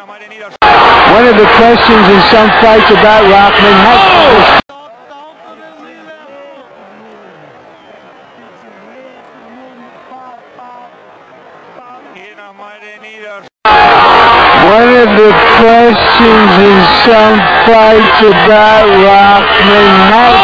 One of the questions in some fights about Rockman has One of the questions in some fights about Rockman has